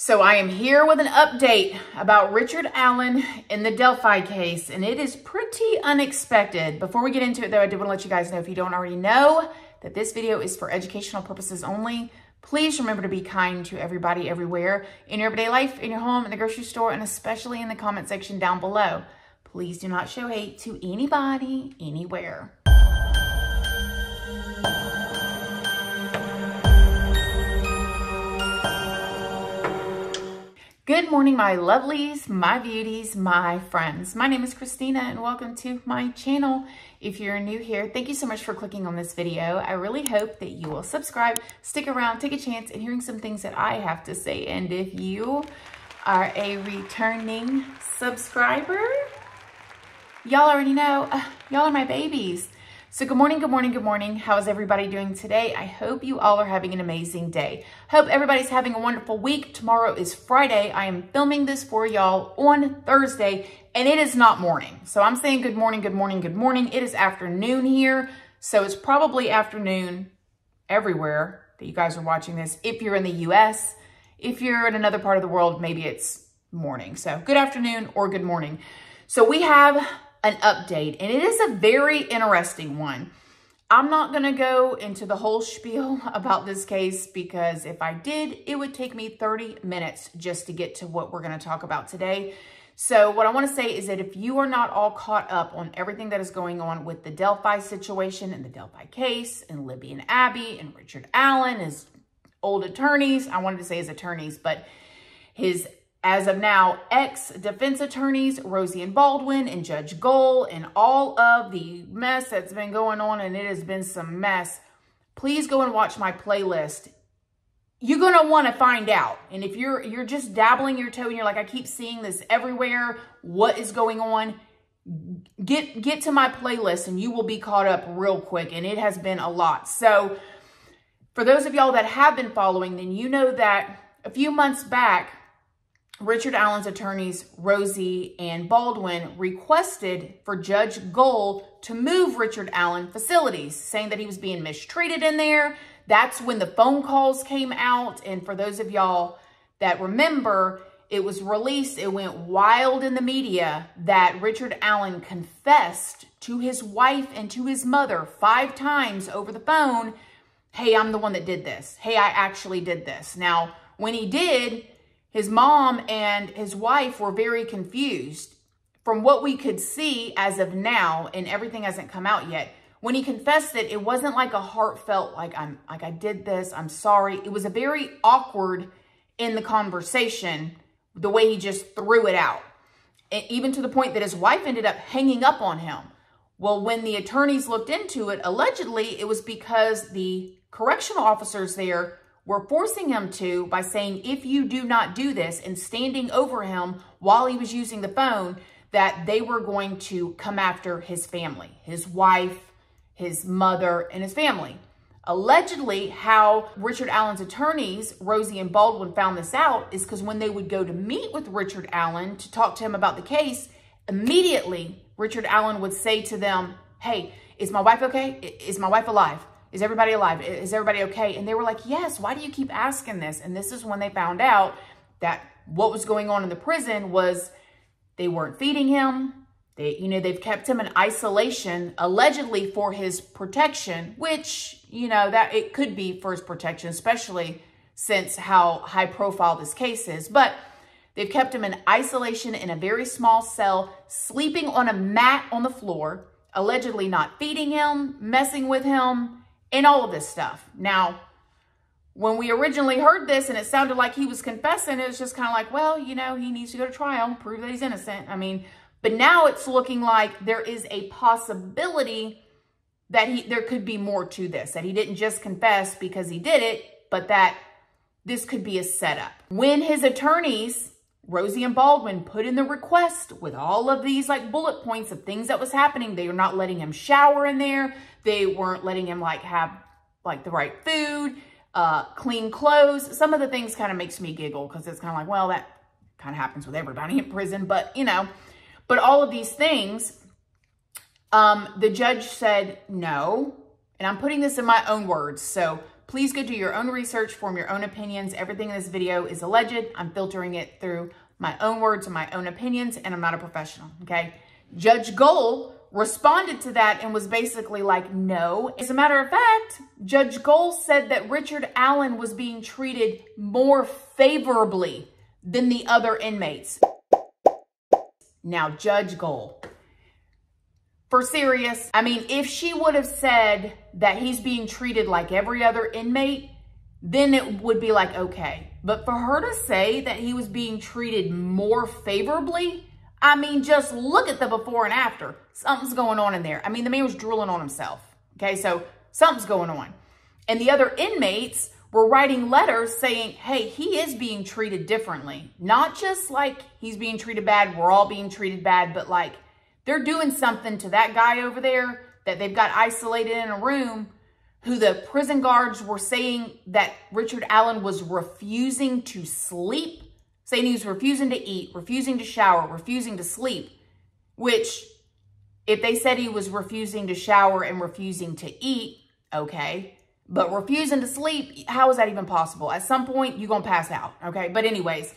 So I am here with an update about Richard Allen in the Delphi case, and it is pretty unexpected. Before we get into it though, I did want to let you guys know, if you don't already know, that this video is for educational purposes only. Please remember to be kind to everybody everywhere in your everyday life, in your home, in the grocery store, and especially in the comment section down below. Please do not show hate to anybody, anywhere. Good morning, my lovelies, my beauties, my friends. My name is Christina and welcome to my channel. If you're new here, thank you so much for clicking on this video. I really hope that you will subscribe, stick around, take a chance in hearing some things that I have to say. And if you are a returning subscriber, y'all already know, uh, y'all are my babies. So good morning, good morning, good morning. How is everybody doing today? I hope you all are having an amazing day. Hope everybody's having a wonderful week. Tomorrow is Friday. I am filming this for y'all on Thursday and it is not morning. So I'm saying good morning, good morning, good morning. It is afternoon here. So it's probably afternoon everywhere that you guys are watching this. If you're in the US, if you're in another part of the world, maybe it's morning. So good afternoon or good morning. So we have an update, and it is a very interesting one. I'm not going to go into the whole spiel about this case because if I did, it would take me 30 minutes just to get to what we're going to talk about today. So what I want to say is that if you are not all caught up on everything that is going on with the Delphi situation and the Delphi case and Libby and Abby and Richard Allen, his old attorneys, I wanted to say his attorneys, but his as of now, ex-defense attorneys Rozzi and Baldwin and Judge Gull and all of the mess that's been going on, and it has been some mess, please go and watch my playlist. You're going to want to find out. And if you're you're just dabbling your toe and you're like, I keep seeing this everywhere, what is going on? Get, get to my playlist and you will be caught up real quick. And it has been a lot. So for those of y'all that have been following, then you know that a few months back, Richard Allen's attorneys, Rozzi and Baldwin, requested for Judge Gull to move Richard Allen facilities, saying that he was being mistreated in there. That's when the phone calls came out. And for those of y'all that remember, it was released, it went wild in the media that Richard Allen confessed to his wife and to his mother five times over the phone, hey, I'm the one that did this. Hey, I actually did this. Now, when he did, his mom and his wife were very confused. From what we could see as of now, and everything hasn't come out yet, when he confessed it, it wasn't like a heartfelt, like I'm like I did this, I'm sorry. It was a very awkward in the conversation, the way he just threw it out. And even to the point that his wife ended up hanging up on him. Well, when the attorneys looked into it, allegedly it was because the correctional officers there were forcing him to by saying, if you do not do this and standing over him while he was using the phone, that they were going to come after his family, his wife, his mother, and his family. Allegedly, how Richard Allen's attorneys, Rozzi and Baldwin, found this out is because when they would go to meet with Richard Allen to talk to him about the case, immediately Richard Allen would say to them, hey, is my wife okay? Is my wife alive? Is everybody alive? Is everybody okay? And they were like, yes, why do you keep asking this? And this is when they found out that what was going on in the prison was they weren't feeding him. They, you know, they've kept him in isolation, allegedly for his protection, which, you know, that it could be for his protection, especially since how high profile this case is. But they've kept him in isolation in a very small cell, sleeping on a mat on the floor, allegedly not feeding him, messing with him, and all of this stuff. Now, when we originally heard this and it sounded like he was confessing, it was just kind of like, well, you know, he needs to go to trial, prove that he's innocent. I mean, but now it's looking like there is a possibility that he there could be more to this, that he didn't just confess because he did it, but that this could be a setup. When his attorneys, Rozzi and Baldwin, put in the request with all of these like bullet points of things that was happening, they were not letting him shower in there. They weren't letting him like have like the right food, uh, clean clothes. Some of the things kind of makes me giggle because it's kind of like, well, that kind of happens with everybody in prison, but you know, but all of these things, um, the judge said no, and I'm putting this in my own words. So Please go do your own research, form your own opinions. Everything in this video is alleged. I'm filtering it through my own words and my own opinions, and I'm not a professional, okay? Judge Gull responded to that and was basically like, no. As a matter of fact, Judge Gull said that Richard Allen was being treated more favorably than the other inmates. Now, Judge Gull, for serious, I mean, if she would have said that he's being treated like every other inmate, then it would be like, okay. But for her to say that he was being treated more favorably, I mean, just look at the before and after. Something's going on in there. I mean, the man was drooling on himself. Okay, so something's going on. And the other inmates were writing letters saying, hey, he is being treated differently. Not just like he's being treated bad, we're all being treated bad, but like they're doing something to that guy over there that they've got isolated in a room who the prison guards were saying that Richard Allen was refusing to sleep saying he was refusing to eat, refusing to shower, refusing to sleep, which if they said he was refusing to shower and refusing to eat, okay, but refusing to sleep, how is that even possible? At some point, you're going to pass out, okay? But anyways,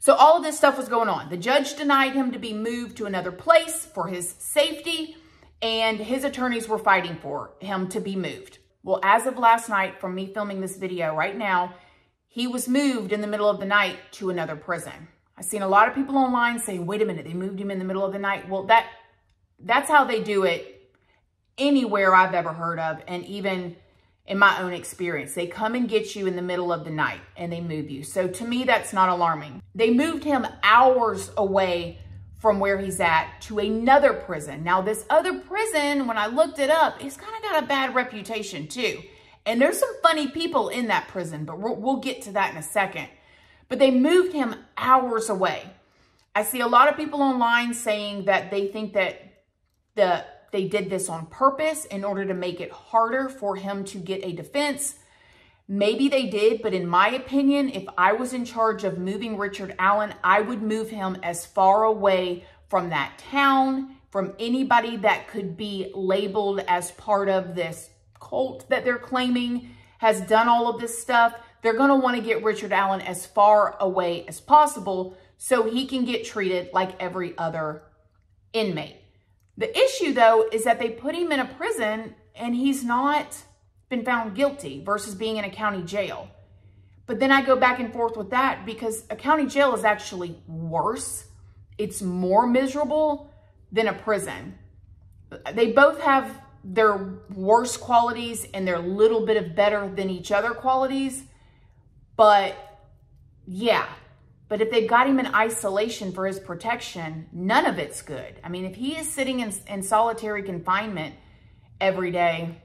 so all of this stuff was going on. The judge denied him to be moved to another place for his safety, and his attorneys were fighting for him to be moved. Well, as of last night, from me filming this video right now, he was moved in the middle of the night to another prison. I've seen a lot of people online saying, wait a minute, they moved him in the middle of the night. Well, that that's how they do it anywhere I've ever heard of. And even in my own experience, they come and get you in the middle of the night and they move you. So to me, that's not alarming. They moved him hours away from where he's at to another prison. Now, this other prison, when I looked it up, it's kind of got a bad reputation too. And there's some funny people in that prison, but we'll, we'll get to that in a second. But they moved him hours away. I see a lot of people online saying that they think that the they did this on purpose in order to make it harder for him to get a defense. Maybe they did, but in my opinion, if I was in charge of moving Richard Allen, I would move him as far away from that town, from anybody that could be labeled as part of this cult that they're claiming has done all of this stuff, they're going to want to get Richard Allen as far away as possible so he can get treated like every other inmate. The issue, though, is that they put him in a prison and he's not been found guilty versus being in a county jail. But then I go back and forth with that because a county jail is actually worse. It's more miserable than a prison. They both have their worst qualities and their little bit of better than each other qualities. But yeah, but if they've got him in isolation for his protection, none of it's good. I mean, if he is sitting in, in solitary confinement every day,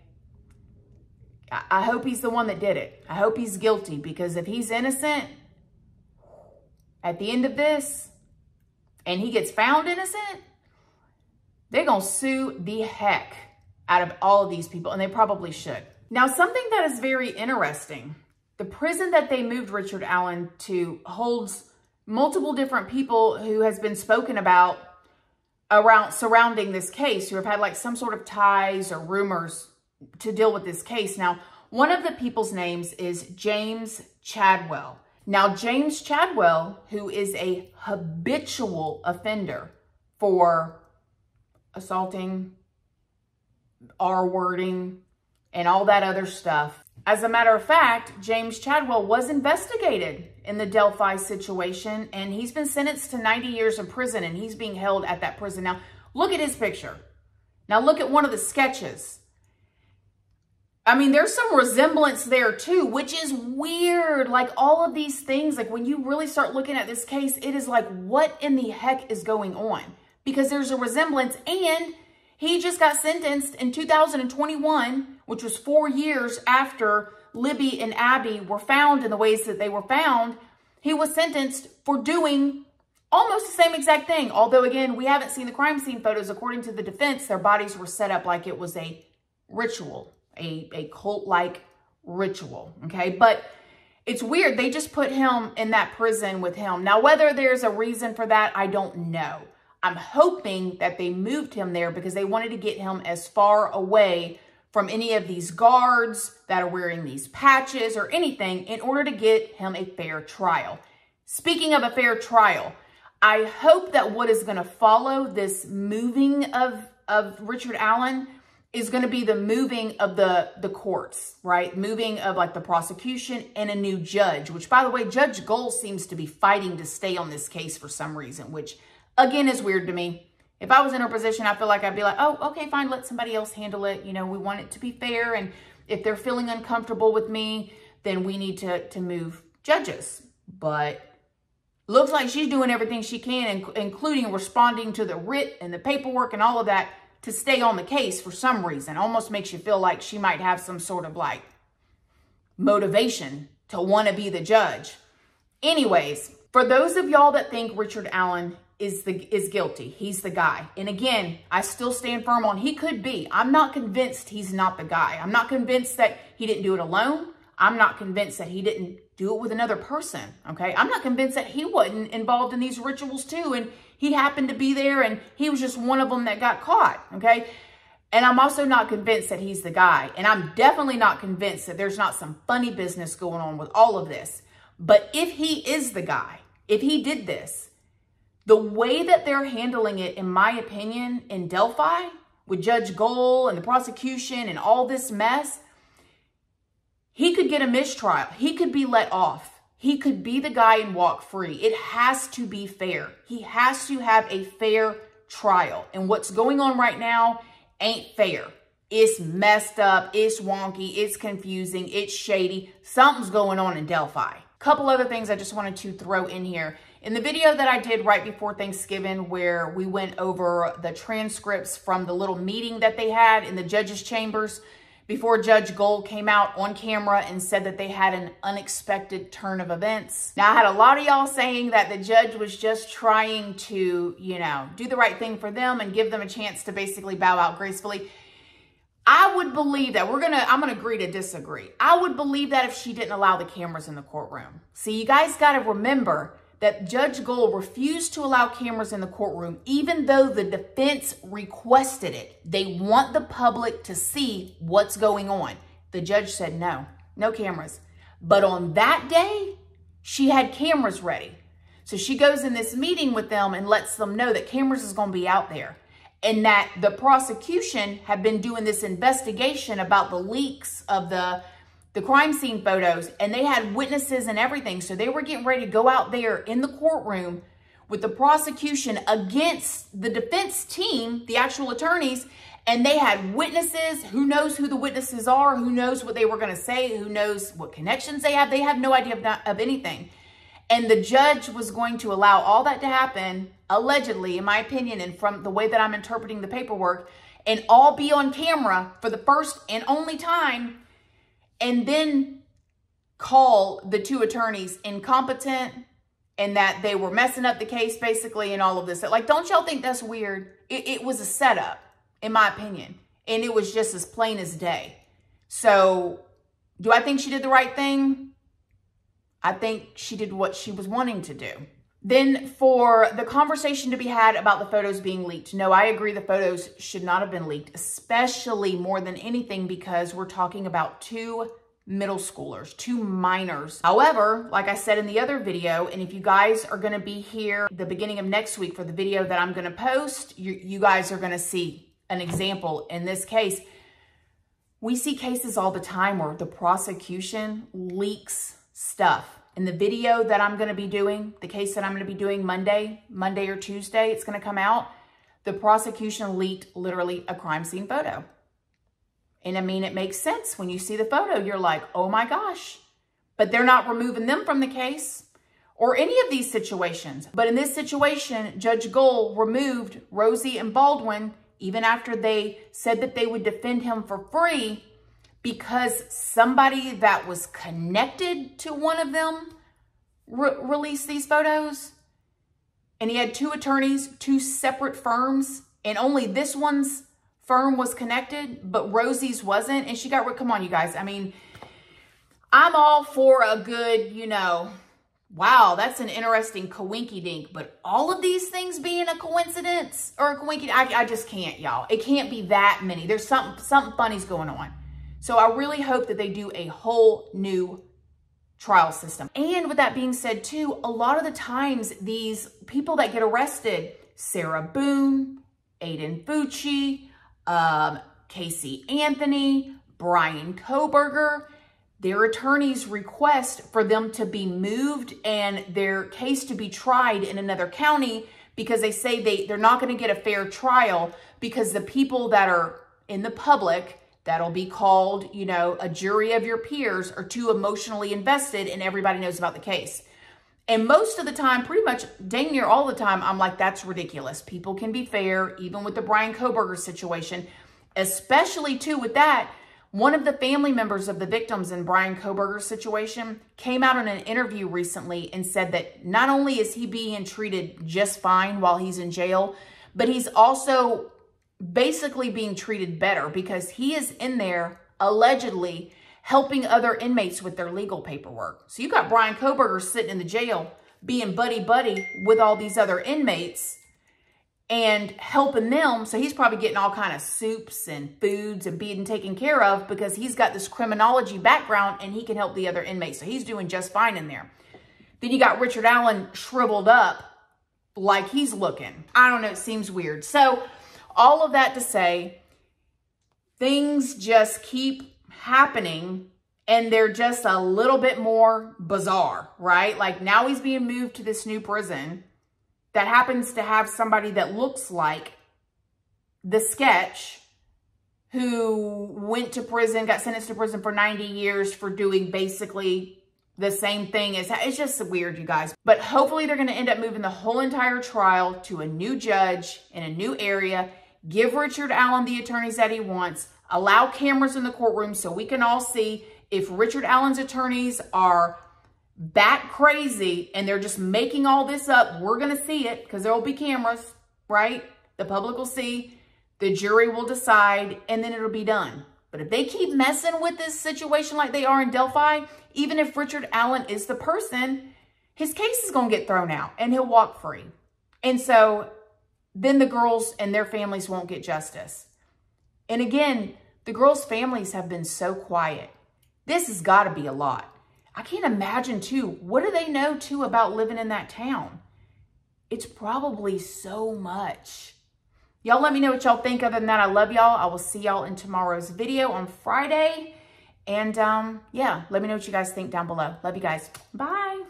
I, I hope he's the one that did it. I hope he's guilty because if he's innocent, at the end of this, and he gets found innocent, they're going to sue the heck out of all of these people, and they probably should. Now, something that is very interesting, the prison that they moved Richard Allen to holds multiple different people who has been spoken about around surrounding this case who have had like some sort of ties or rumors to deal with this case. Now, one of the people's names is James Chadwell. Now, James Chadwell, who is a habitual offender for assaulting, R wording, and all that other stuff. As a matter of fact, James Chadwell was investigated in the Delphi situation, and he's been sentenced to 90 years in prison, and he's being held at that prison. Now, look at his picture. Now, look at one of the sketches. I mean, there's some resemblance there too, which is weird. Like all of these things, like when you really start looking at this case, it is like, what in the heck is going on? Because there's a resemblance and he just got sentenced in 2021, which was four years after Libby and Abby were found in the ways that they were found. He was sentenced for doing almost the same exact thing. Although, again, we haven't seen the crime scene photos. According to the defense, their bodies were set up like it was a ritual, a, a cult-like ritual, okay? But it's weird. They just put him in that prison with him. Now, whether there's a reason for that, I don't know. I'm hoping that they moved him there because they wanted to get him as far away from any of these guards that are wearing these patches or anything in order to get him a fair trial. Speaking of a fair trial, I hope that what is going to follow this moving of, of Richard Allen is going to be the moving of the, the courts, right? Moving of like the prosecution and a new judge, which by the way, Judge Gull seems to be fighting to stay on this case for some reason, which again is weird to me. If I was in her position, I feel like I'd be like, oh, okay, fine, let somebody else handle it. You know, we want it to be fair. And if they're feeling uncomfortable with me, then we need to, to move judges. But looks like she's doing everything she can, including responding to the writ and the paperwork and all of that to stay on the case for some reason. Almost makes you feel like she might have some sort of like motivation to want to be the judge. Anyways, for those of y'all that think Richard Allen is the is guilty, he's the guy. And again, I still stand firm on he could be. I'm not convinced he's not the guy. I'm not convinced that he didn't do it alone. I'm not convinced that he didn't do it with another person, okay? I'm not convinced that he wasn't involved in these rituals too and he happened to be there and he was just one of them that got caught, okay? And I'm also not convinced that he's the guy. And I'm definitely not convinced that there's not some funny business going on with all of this. But if he is the guy, if he did this, the way that they're handling it, in my opinion, in Delphi, with Judge Gull and the prosecution and all this mess, he could get a mistrial. He could be let off. He could be the guy and walk free. It has to be fair. He has to have a fair trial. And what's going on right now ain't fair. It's messed up. It's wonky. It's confusing. It's shady. Something's going on in Delphi. A couple other things I just wanted to throw in here. In the video that I did right before Thanksgiving where we went over the transcripts from the little meeting that they had in the judge's chambers, before Judge Gull came out on camera and said that they had an unexpected turn of events. Now, I had a lot of y'all saying that the judge was just trying to, you know, do the right thing for them and give them a chance to basically bow out gracefully. I would believe that we're to, I'm to agree to disagree. I would believe that if she didn't allow the cameras in the courtroom. See, you guys got to remember that Judge Gull refused to allow cameras in the courtroom, even though the defense requested it. They want the public to see what's going on. The judge said no, no cameras. But on that day, she had cameras ready. So she goes in this meeting with them and lets them know that cameras is going to be out there and that the prosecution had been doing this investigation about the leaks of the the crime scene photos and they had witnesses and everything. So they were getting ready to go out there in the courtroom with the prosecution against the defense team, the actual attorneys, and they had witnesses. Who knows who the witnesses are? Who knows what they were going to say? Who knows what connections they have? They have no idea of, that, of anything. And the judge was going to allow all that to happen, allegedly, in my opinion, and from the way that I'm interpreting the paperwork, and all be on camera for the first and only time and then call the two attorneys incompetent and that they were messing up the case basically and all of this. Like, don't y'all think that's weird? It, it was a setup, in my opinion. And it was just as plain as day. So, do I think she did the right thing? I think she did what she was wanting to do. Then for the conversation to be had about the photos being leaked, no, I agree the photos should not have been leaked, especially more than anything because we're talking about two middle schoolers, two minors. However, like I said in the other video, and if you guys are gonna be here the beginning of next week for the video that I'm gonna post, you, you guys are gonna see an example in this case. We see cases all the time where the prosecution leaks stuff in the video that I'm going to be doing, the case that I'm going to be doing Monday, Monday or Tuesday, it's going to come out. The prosecution leaked literally a crime scene photo. And I mean, it makes sense. When you see the photo, you're like, oh my gosh. But they're not removing them from the case or any of these situations. But in this situation, Judge Gull removed Rozzi and Baldwin even after they said that they would defend him for free because somebody that was connected to one of them re released these photos. And he had two attorneys, two separate firms, and only this one's firm was connected, but Rozzi's wasn't. And she got, come on, you guys. I mean, I'm all for a good, you know, wow, that's an interesting coinky dink. But all of these things being a coincidence or a coinky, I, I just can't, y'all. It can't be that many. There's something, something funny's going on. So I really hope that they do a whole new trial system. And with that being said too, a lot of the times these people that get arrested, Sarah Boone, Aiden Fucci, um, Casey Anthony, Brian Kohberger, their attorneys request for them to be moved and their case to be tried in another county because they say they, they're not going to get a fair trial because the people that are in the public that'll be called, you know, a jury of your peers are too emotionally invested and everybody knows about the case. And most of the time, pretty much dang near all the time, I'm like, that's ridiculous. People can be fair, even with the Brian Kohberger situation, especially too with that, one of the family members of the victims in Brian Kohberger's situation came out in an interview recently and said that not only is he being treated just fine while he's in jail, but he's also basically being treated better because he is in there allegedly helping other inmates with their legal paperwork. So you got Brian Kohberger sitting in the jail being buddy-buddy with all these other inmates and helping them. So he's probably getting all kind of soups and foods and being taken care of because he's got this criminology background and he can help the other inmates. So he's doing just fine in there. Then you got Richard Allen shriveled up like he's looking. I don't know. It seems weird. So all of that to say, things just keep happening and they're just a little bit more bizarre, right? Like now he's being moved to this new prison that happens to have somebody that looks like the sketch who went to prison, got sentenced to prison for 90 years for doing basically the same thing. As, it's just weird, you guys. But hopefully they're going to end up moving the whole entire trial to a new judge in a new area. Give Richard Allen the attorneys that he wants. Allow cameras in the courtroom so we can all see if Richard Allen's attorneys are bat crazy and they're just making all this up, we're going to see it because there will be cameras, right? The public will see, the jury will decide, and then it'll be done. But if they keep messing with this situation like they are in Delphi, even if Richard Allen is the person, his case is going to get thrown out and he'll walk free. And so then the girls and their families won't get justice. And again, the girls' families have been so quiet. This has got to be a lot. I can't imagine too, what do they know too about living in that town? It's probably so much. Y'all let me know what y'all think. Other than that, I love y'all. I will see y'all in tomorrow's video on Friday. And um, yeah, let me know what you guys think down below. Love you guys. Bye.